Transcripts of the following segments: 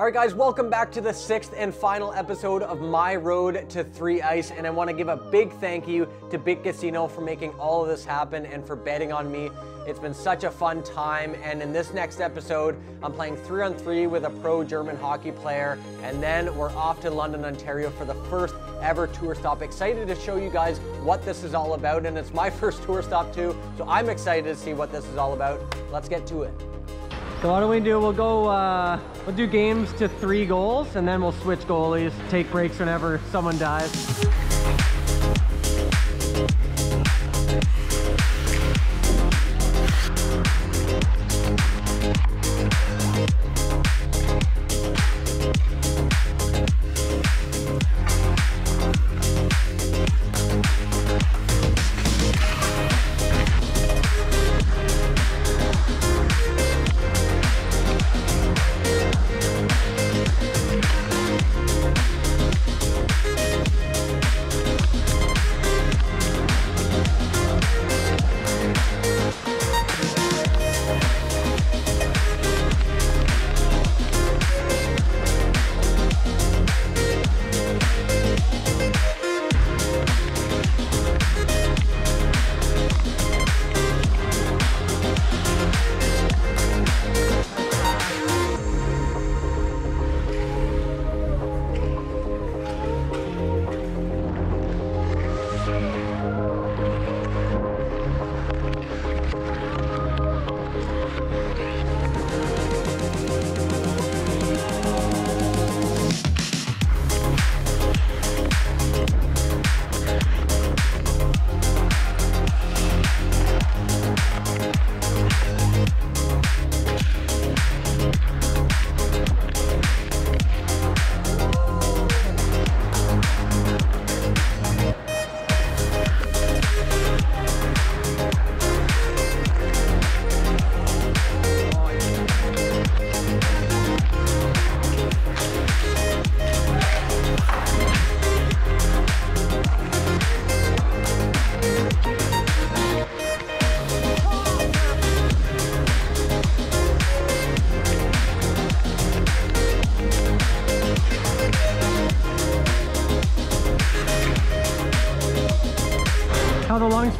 All right, guys, welcome back to the sixth and final episode of My Road to Three Ice. And I want to give a big thank you to Bit Casino for making all of this happen and for betting on me. It's been such a fun time. And in this next episode, I'm playing three on three with a pro German hockey player. And then we're off to London, Ontario for the first ever tour stop. Excited to show you guys what this is all about. And it's my first tour stop, too. So I'm excited to see what this is all about. Let's get to it. So what do we do? We'll go, uh, we'll do games to three goals and then we'll switch goalies, take breaks whenever someone dies.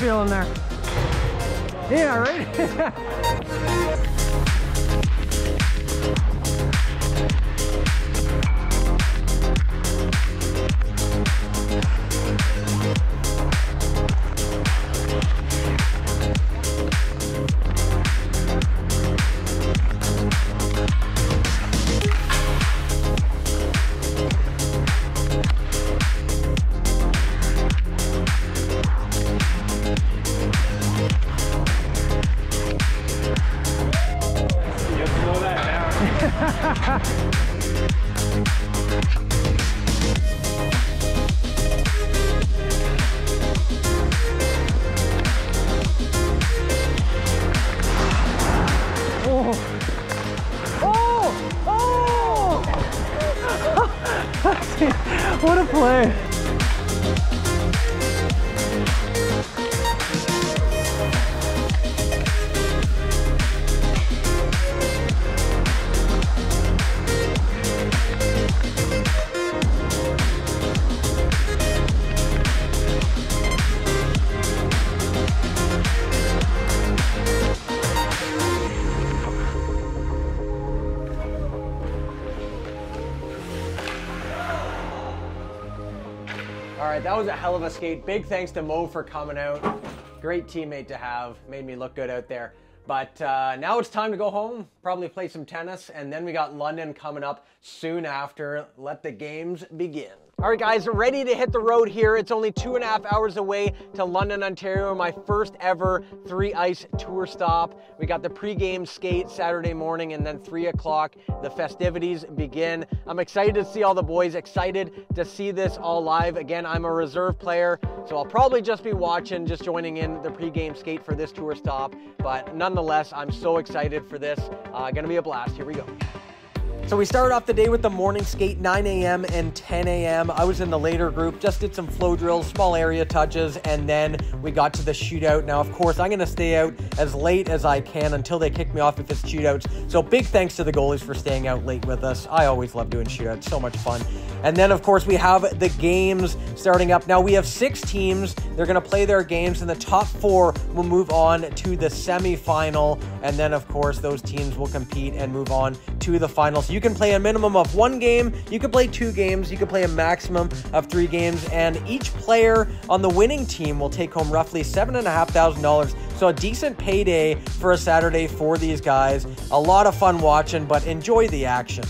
Feel in there? Yeah, right? right, that was a hell of a skate. Big thanks to Mo for coming out. Great teammate to have. Made me look good out there. But uh, now it's time to go home, probably play some tennis, and then we got London coming up soon after. Let the games begin. All right, guys, ready to hit the road here. It's only two and a half hours away to London, Ontario, my first ever three ice tour stop. We got the pregame skate Saturday morning, and then three o'clock, the festivities begin. I'm excited to see all the boys, excited to see this all live. Again, I'm a reserve player, so I'll probably just be watching, just joining in the pregame skate for this tour stop. But nonetheless, I'm so excited for this. Uh, gonna be a blast. Here we go. So we started off the day with the morning skate, 9 a.m. and 10 a.m. I was in the later group, just did some flow drills, small area touches, and then we got to the shootout. Now, of course, I'm going to stay out as late as I can until they kick me off if it's shootouts. So big thanks to the goalies for staying out late with us. I always love doing shootouts, so much fun. And then, of course, we have the games starting up. Now, we have six teams. They're going to play their games, and the top four will move on to the semifinal. And then, of course, those teams will compete and move on to the finals. You can play a minimum of one game, you can play two games, you can play a maximum of three games, and each player on the winning team will take home roughly $7,500. So a decent payday for a Saturday for these guys. A lot of fun watching, but enjoy the action.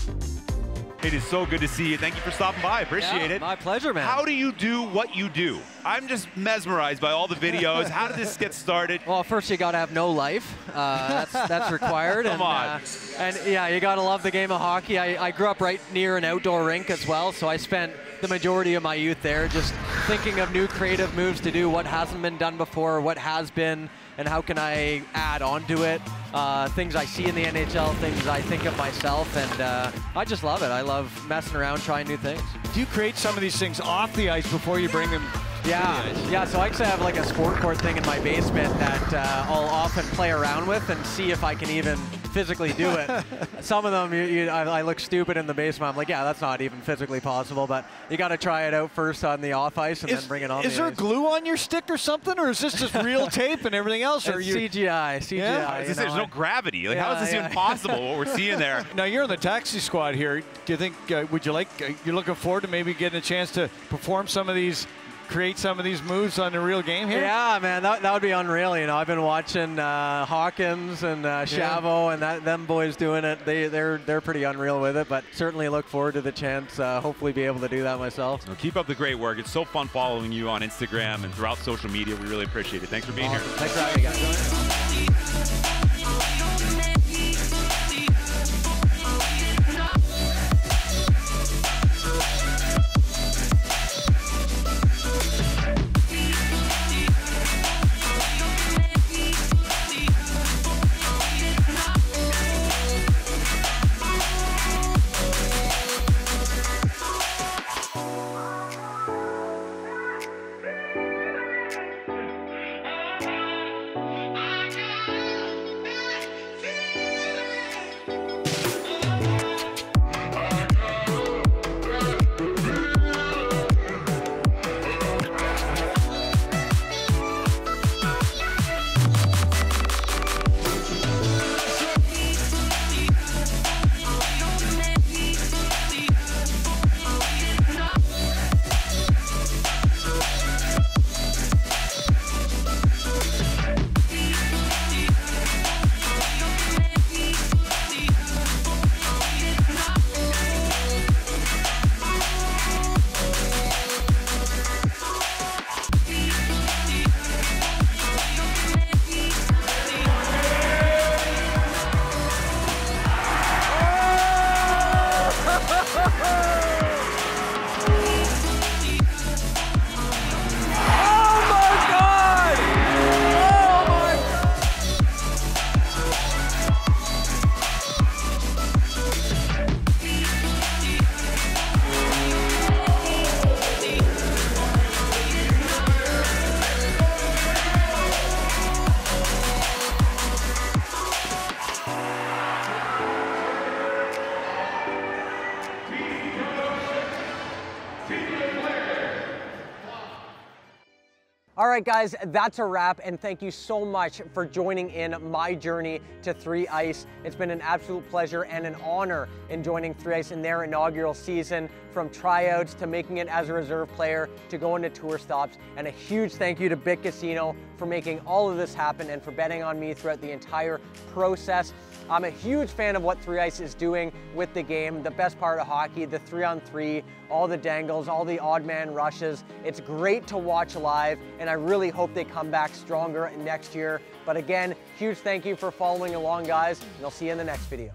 It is so good to see you. Thank you for stopping by. Appreciate yeah, it. My pleasure, man. How do you do what you do? I'm just mesmerized by all the videos. How did this get started? Well, first you got to have no life. Uh, that's that's required. Come and, on. Uh, and yeah, you got to love the game of hockey. I, I grew up right near an outdoor rink as well, so I spent the majority of my youth there just thinking of new creative moves to do, what hasn't been done before, what has been, and how can I add on to it. Uh, things I see in the NHL, things I think of myself, and uh, I just love it. I love messing around, trying new things. Do you create some of these things off the ice before you bring them yeah, yeah. So I actually have like a sport court thing in my basement that uh, I'll often play around with and see if I can even physically do it. Some of them, you, you, I, I, look stupid in the basement. I'm like, yeah, that's not even physically possible. But you got to try it out first on the off ice and is, then bring it on. Is the there ice. glue on your stick or something, or is this just real tape and everything else? Or you CGI? CGI. Yeah. There's no gravity. Like, yeah, how is this yeah. even possible? what we're seeing there. Now you're on the taxi squad here. Do you think? Uh, would you like? Uh, you're looking forward to maybe getting a chance to perform some of these create some of these moves on the real game here? Yeah, man, that, that would be unreal. You know, I've been watching uh, Hawkins and uh, Chavo yeah. and that them boys doing it. They they're they're pretty unreal with it. But certainly look forward to the chance. Uh, hopefully, be able to do that myself. Well, keep up the great work. It's so fun following you on Instagram and throughout social media. We really appreciate it. Thanks for being awesome. here. Thanks for having me, guys. Thank you. All right, guys, that's a wrap, and thank you so much for joining in my journey to Three Ice. It's been an absolute pleasure and an honor in joining Three Ice in their inaugural season, from tryouts to making it as a reserve player to going to tour stops. And a huge thank you to Bit Casino for making all of this happen and for betting on me throughout the entire process. I'm a huge fan of what Three Ice is doing with the game. The best part of hockey, the three on three, all the dangles, all the odd man rushes. It's great to watch live, and I really hope they come back stronger next year. But again, huge thank you for following along, guys, and I'll see you in the next video.